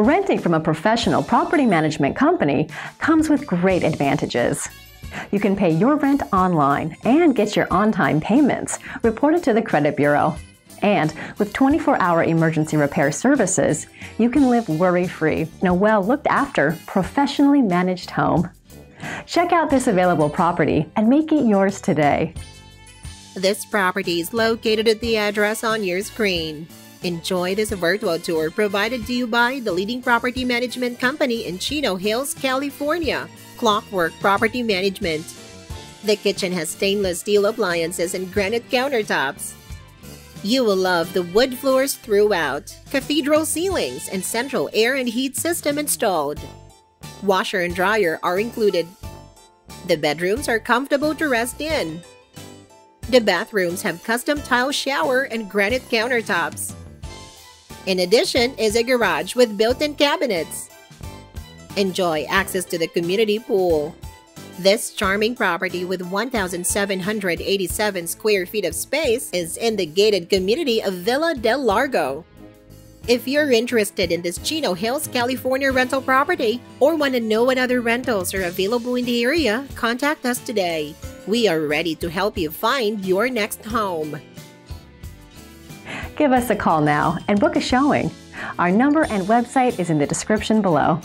Renting from a professional property management company comes with great advantages. You can pay your rent online and get your on time payments reported to the credit bureau. And with 24 hour emergency repair services, you can live worry free in a well looked after, professionally managed home. Check out this available property and make it yours today. This property is located at the address on your screen. Enjoy this virtual tour provided to you by the leading property management company in Chino Hills, California, Clockwork Property Management. The kitchen has stainless steel appliances and granite countertops. You will love the wood floors throughout, cathedral ceilings, and central air and heat system installed. Washer and dryer are included. The bedrooms are comfortable to rest in. The bathrooms have custom tile shower and granite countertops. In addition is a garage with built-in cabinets. Enjoy access to the community pool. This charming property with 1,787 square feet of space is in the gated community of Villa del Largo. If you're interested in this Chino Hills, California rental property or want to know what other rentals are available in the area, contact us today. We are ready to help you find your next home. Give us a call now and book a showing. Our number and website is in the description below.